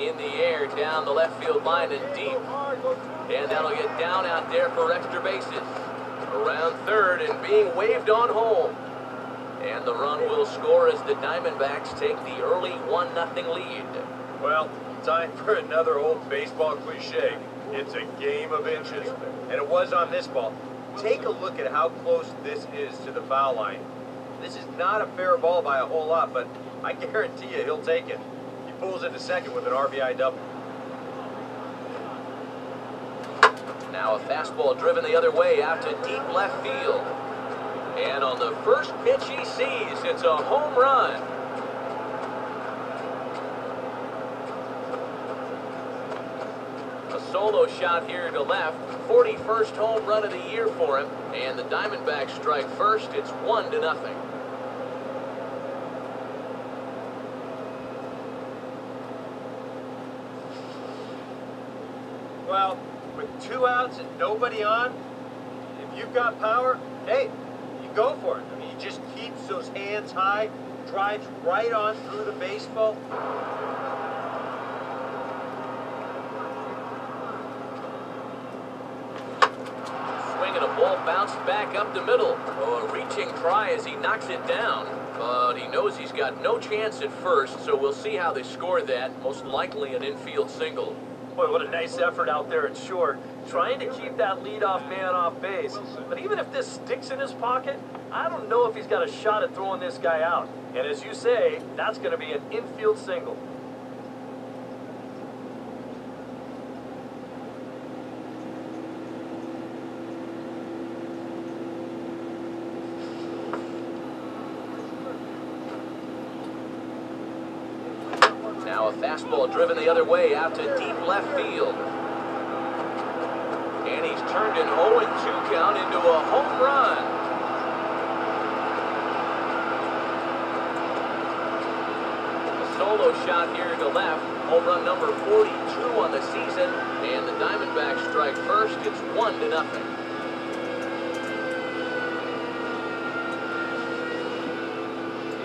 in the air down the left field line and deep. And that'll get down out there for extra bases. Around third and being waved on home. And the run will score as the Diamondbacks take the early 1-0 lead. Well, time for another old baseball cliche. It's a game of inches. And it was on this ball. Take a look at how close this is to the foul line. This is not a fair ball by a whole lot, but I guarantee you he'll take it. Pulls into second with an RBI double. Now a fastball driven the other way out to deep left field. And on the first pitch he sees, it's a home run. A solo shot here to left. 41st home run of the year for him. And the Diamondbacks strike first. It's one to nothing. Well, with two outs and nobody on, if you've got power, hey, you go for it. I mean, he just keeps those hands high, drives right on through the baseball. Swing and a ball bounced back up the middle. Oh, a reaching try as he knocks it down. But he knows he's got no chance at first, so we'll see how they score that. Most likely an infield single. Boy, what a nice effort out there at short, trying to keep that leadoff man off base. But even if this sticks in his pocket, I don't know if he's got a shot at throwing this guy out. And as you say, that's going to be an infield single. Now a fastball driven the other way out to deep left field. And he's turned an 0-2 count into a home run. A solo shot here to left. Home run number 42 on the season. And the Diamondbacks strike first. It's one to nothing.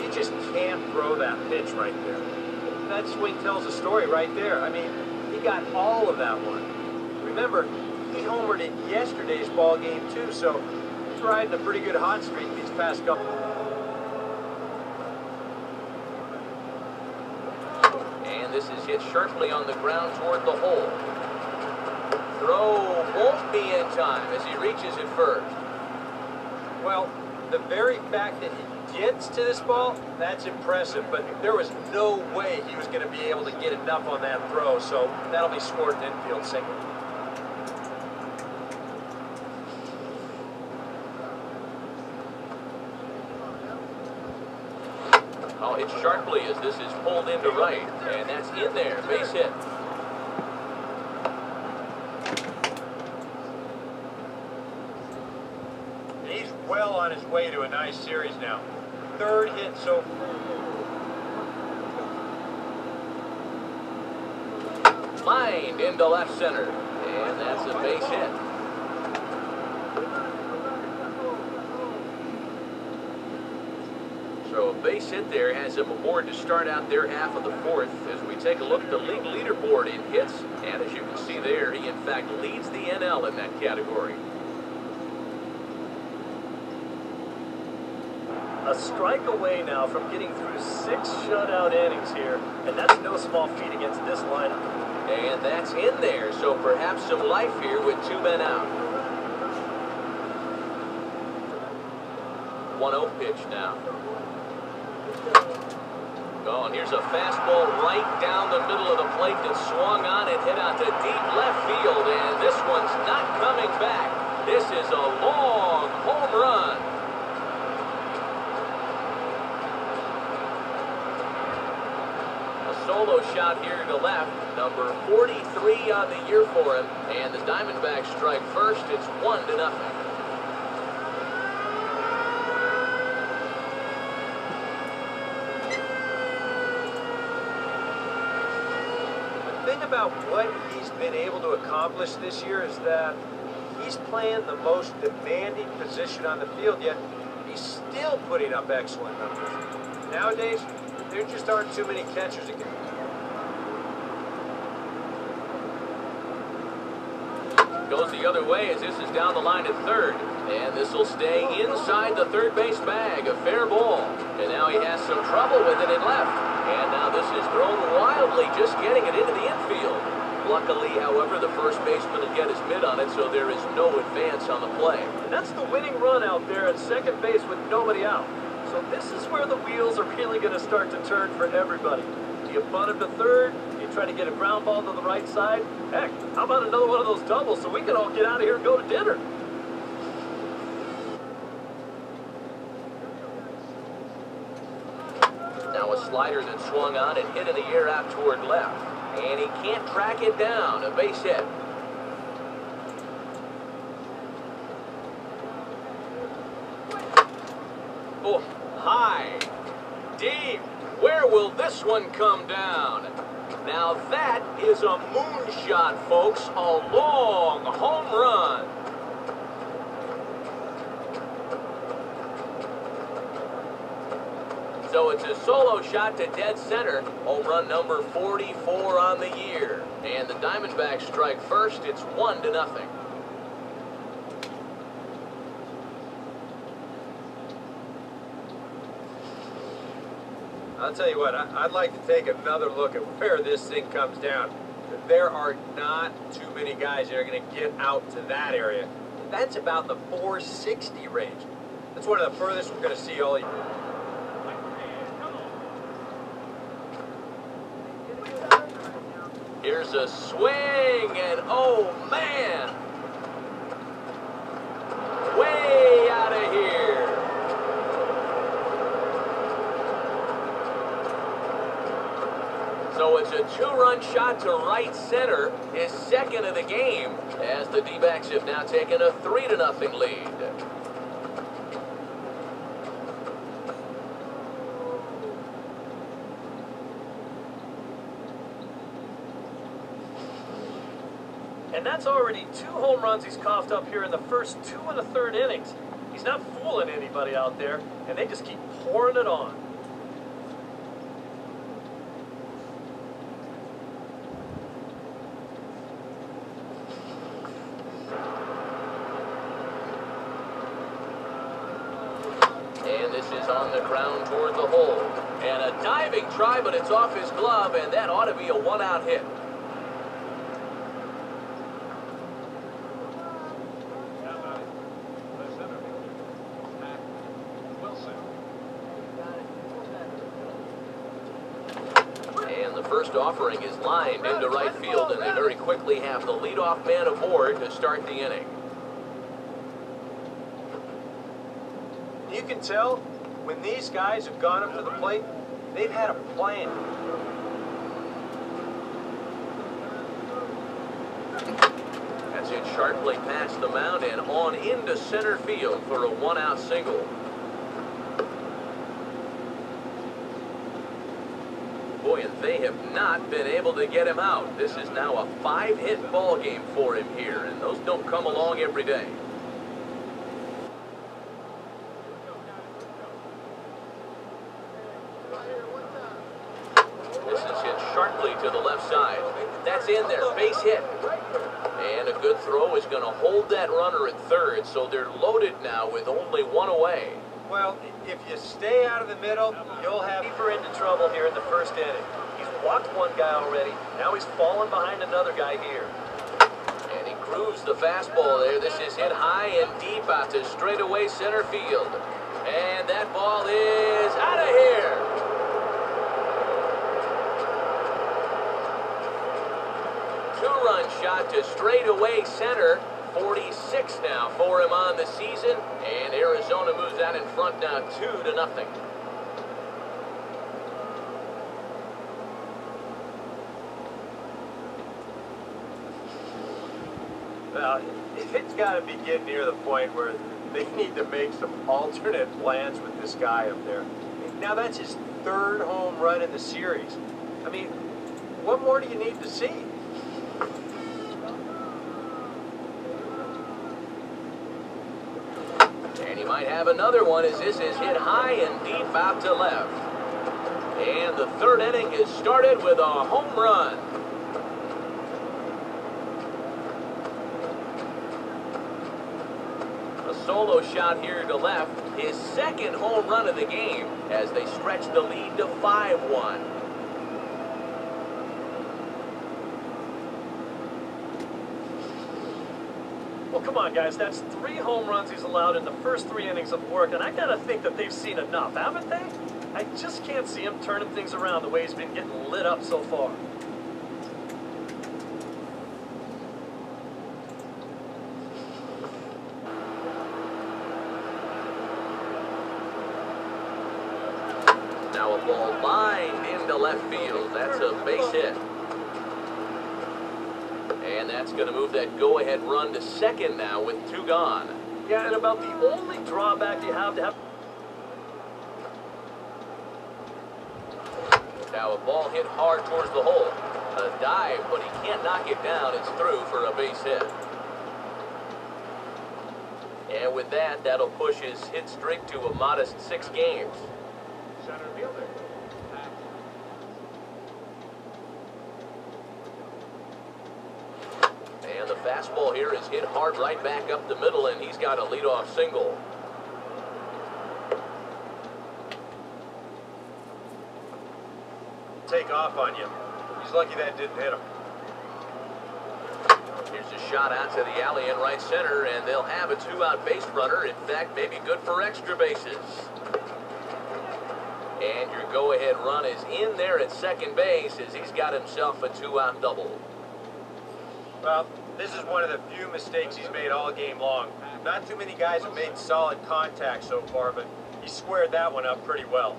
He just can't throw that pitch right there. That swing tells a story right there. I mean, he got all of that one. Remember, he homered in yesterday's ball game too, so he's riding a pretty good hot streak these past couple. And this is hit sharply on the ground toward the hole. Throw won't be in time as he reaches it first. Well, the very fact that he gets to this ball, that's impressive, but there was no way he was going to be able to get enough on that throw, so that'll be scored an infield single. Oh, hit sharply as this is pulled into right, and that's in there, base hit. And he's well on his way to a nice series now. Third hit so Lined into left center, and that's a base hit. So a base hit there has him aboard to start out their half of the fourth as we take a look at the league leaderboard in hits. And as you can see there, he in fact leads the NL in that category. A strike away now from getting through six shutout innings here, and that's no small feat against this lineup. And that's in there, so perhaps some life here with two men out. 1-0 pitch now. Oh, and here's a fastball right down the middle of the plate that swung on and hit out to deep left field, and this one's not coming back. This is a long home run. A solo shot here to left, number 43 on the year for him, and the Diamondbacks strike first. It's one to nothing. The thing about what he's been able to accomplish this year is that he's playing the most demanding position on the field, yet he's still putting up excellent numbers. Nowadays, there just aren't too many catchers that can. Goes the other way as this is down the line at third. And this will stay inside the third base bag. A fair ball. And now he has some trouble with it in left. And now this is thrown wildly, just getting it into the infield. Luckily, however, the first baseman will get his mitt on it, so there is no advance on the play. And that's the winning run out there at second base with nobody out. So this is where the wheels are really going to start to turn for everybody. Do you bunt him to third? Do you try to get a ground ball to the right side? Heck, how about another one of those doubles so we can all get out of here and go to dinner? Now a slider that swung on and hit in the air out toward left. And he can't track it down. A base hit. Oh, high. Deep. Where will this one come down? Now that is a moonshot, folks. A long home run. So it's a solo shot to dead center. Home run number 44 on the year. And the Diamondbacks strike first. It's one to nothing. I'll tell you what, I- I'd like to take another look at where this thing comes down. There are not too many guys that are going to get out to that area. That's about the 460 range. That's one of the furthest we're going to see all year. Here's a swing, and oh man! Way out of here! So it's a two-run shot to right center, his second of the game, as the D-backs have now taken a three to nothing lead. And that's already two home runs he's coughed up here in the first two and a third innings. He's not fooling anybody out there, and they just keep pouring it on. And this is on the ground toward the hole. And a diving try, but it's off his glove, and that ought to be a one-out hit. And the first offering is lined into right field, and they very quickly have the leadoff man aboard to start the inning. You can tell when these guys have gone up to the plate, they've had a plan. That's it sharply past the mound and on into center field for a one-out single. Boy, and they have not been able to get him out. This is now a five-hit ball game for him here, and those don't come along every day. This is hit sharply to the left side. That's in there, base hit. And a good throw is going to hold that runner at third, so they're loaded now with only one away. Well, if you stay out of the middle, you'll have Deeper into trouble here in the first inning. He's walked one guy already. Now he's fallen behind another guy here. And he grooves the fastball there. This is hit high and deep out to straightaway center field. And that ball is out of here. Two-run shot to straightaway center. 46 now for him on the season. And Arizona moves out in front now 2 to nothing. Well, it's got to be getting near the point where they need to make some alternate plans with this guy up there. Now, that's his third home run in the series. I mean, what more do you need to see? might have another one as this is hit high and deep out to left. And the third inning is started with a home run. A solo shot here to left, his second home run of the game as they stretch the lead to 5-1. Come on, guys. That's three home runs he's allowed in the first three innings of work, and I gotta think that they've seen enough, haven't they? I just can't see him turning things around the way he's been getting lit up so far. Now a ball lined into left field. That's a base hit. And that's going to move that go-ahead run to second now with two gone. Yeah, and about the only drawback you have to have. Now a ball hit hard towards the hole. A dive, but he can't knock it down. It's through for a base hit. And with that, that'll push his hit streak to a modest six games. Center fielder. And the fastball here is hit hard right back up the middle, and he's got a leadoff single. Take off on you. He's lucky that didn't hit him. Here's a shot out to the alley in right center, and they'll have a two-out base runner. In fact, maybe good for extra bases. And your go-ahead run is in there at second base as he's got himself a two-out double. Well, this is one of the few mistakes he's made all game long. Not too many guys have made solid contact so far, but he squared that one up pretty well.